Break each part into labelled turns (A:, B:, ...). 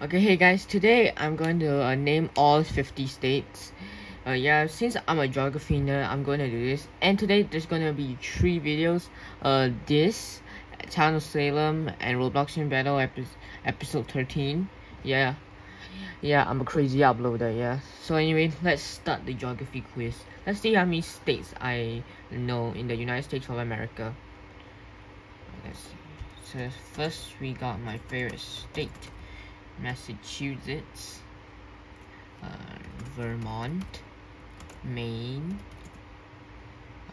A: Okay, hey guys, today I'm going to uh, name all 50 states. Uh, yeah, since I'm a geography nerd, I'm going to do this. And today there's going to be three videos. Uh, this, Town of Salem, and Roblox in Battle epi episode 13. Yeah, yeah, I'm a crazy uploader, yeah. So anyway, let's start the geography quiz. Let's see how many states I know in the United States of America. Let's see. So first we got my favorite state. Massachusetts, uh, Vermont, Maine,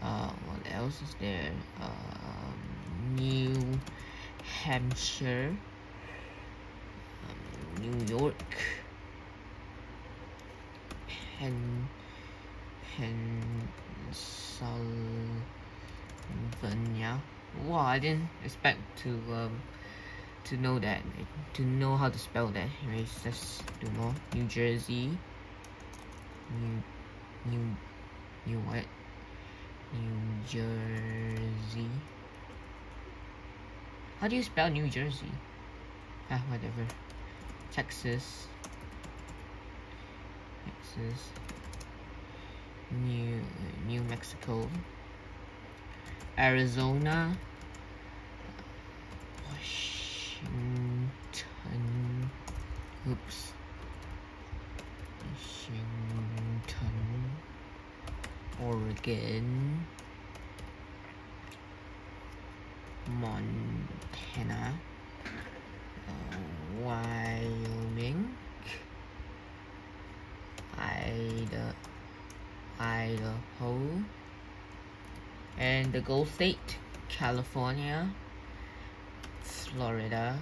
A: uh, what else is there? Um, New Hampshire, um, New York, Pen, Pennsylvania. Wow, I didn't expect to um, to know that, to know how to spell that. Anyways, let's do more. New Jersey. New, New, New what? New Jersey. How do you spell New Jersey? Ah, whatever. Texas. Texas. New, New Mexico. Arizona. Washington. Oops. Washington. Oregon. Montana. Uh, Wyoming. Idaho. Idaho. And the Gold State, California. Florida.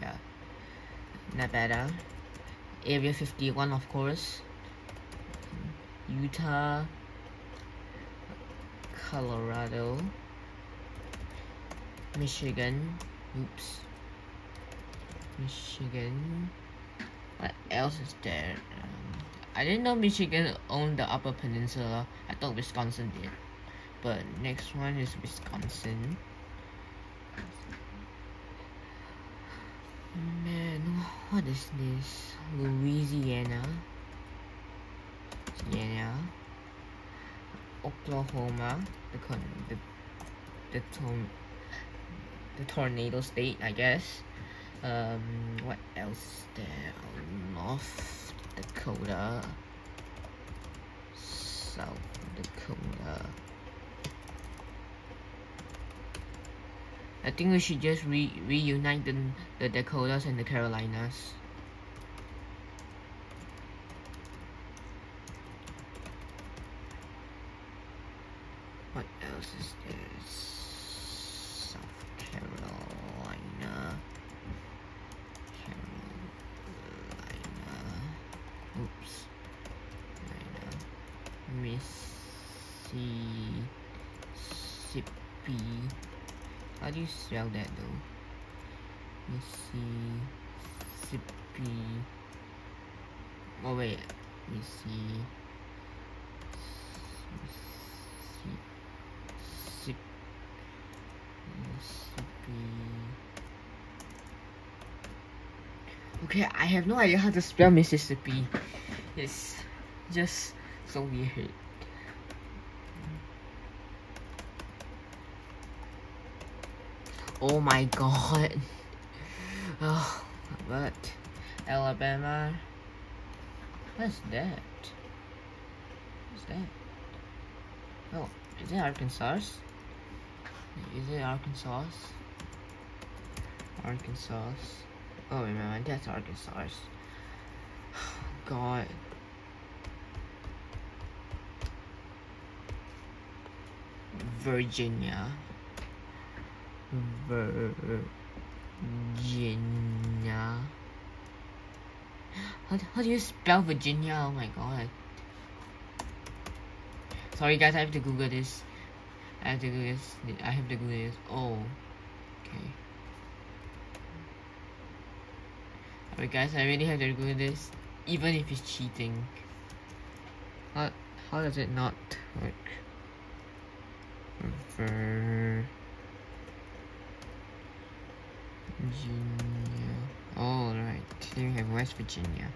A: Yeah. Nevada. Area 51, of course. Utah. Colorado. Michigan. Oops. Michigan. What else is there? Um, I didn't know Michigan owned the Upper Peninsula. I thought Wisconsin did. But next one is Wisconsin. Man, what is this? Louisiana. Louisiana. Oklahoma. The con the the tom the tornado state, I guess. Um, what else there? North Dakota. South Dakota. I think we should just re reunite the, the Dakotas and the Carolinas. What else is there? South Carolina. Carolina. Oops. Carolina. Mississippi. How do you spell that though? Mississippi. Oh wait, see. Mississippi. Okay, I have no idea how to spell Mississippi. It's just so weird. Oh my god. Oh, but Alabama. What's that? What's that? Oh, is it Arkansas? Is it Arkansas? Arkansas. Oh man, that's Arkansas. God. Virginia. Virginia. How, how do you spell Virginia? Oh my god. Sorry guys, I have to Google this. I have to Google this. I have to Google this. Oh. Okay. Alright guys, I really have to Google this. Even if it's cheating. How, how does it not work? Vir Virginia. All right. Then we have West Virginia.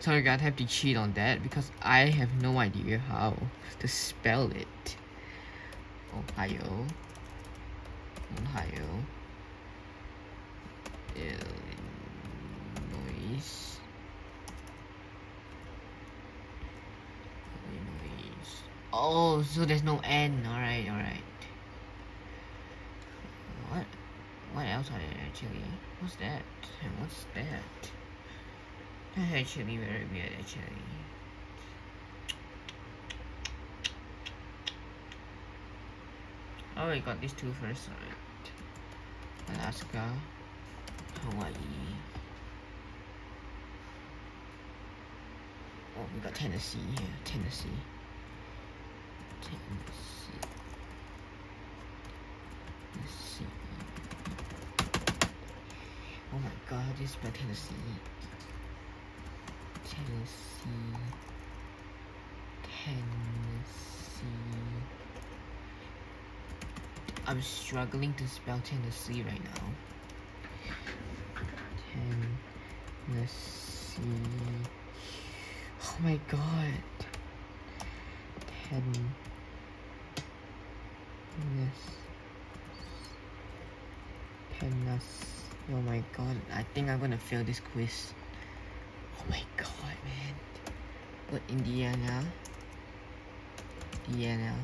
A: Sorry, guys, I have to cheat on that because I have no idea how to spell it. Ohio. Ohio. Illinois. Illinois. Oh, so there's no N. Alright, alright. What? There actually? What's that? What's that? That's actually very weird actually. Oh, we got these two first, right? Alaska, Hawaii. Oh, we got Tennessee here, Tennessee. Tennessee. Let's see. Oh my god, is my Tennessee. Tennessee. Tennessee. I'm struggling to spell Tennessee right now. Tennessee. Oh my god. Ten. Tennessee. Oh my god, I think I'm gonna fail this quiz. Oh my god, man. But Indiana. Indiana.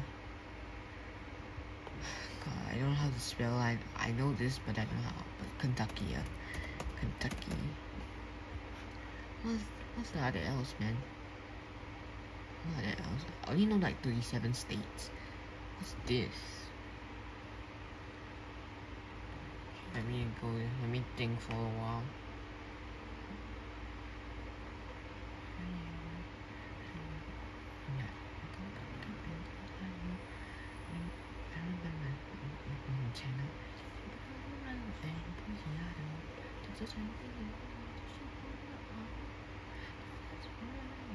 A: God, I don't know how to spell. I I know this, but I don't know how. But Kentucky, yeah. Kentucky. What's what's the other else, man? What else? I only know like 37 states. What's this? Let me go. Let me think for a while.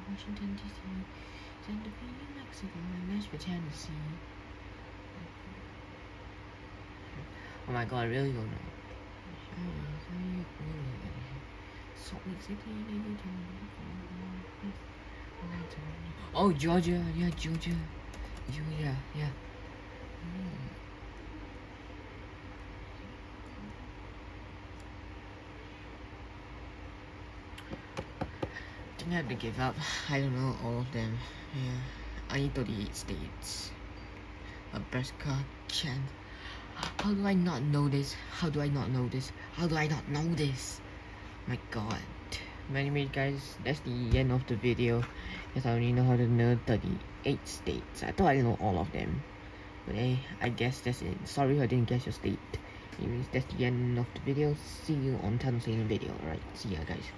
A: Washington D.C., Fe, New Mexico, and Nashville, Tennessee. Oh my god, I really oh don't know. Oh, Georgia, yeah, Georgia. Georgia, yeah. I think I have to give up. I don't know all of them. Yeah. I need 38 states. Nebraska, Kansas. How do I not know this? How do I not know this? How do I not know this? My god. But anyway guys, that's the end of the video. Because I only know how to know 38 states. I thought I know all of them. But hey, I guess that's it. Sorry I didn't guess your state. Anyways, that's the end of the video. See you on Town of Salem video. Alright, see ya guys.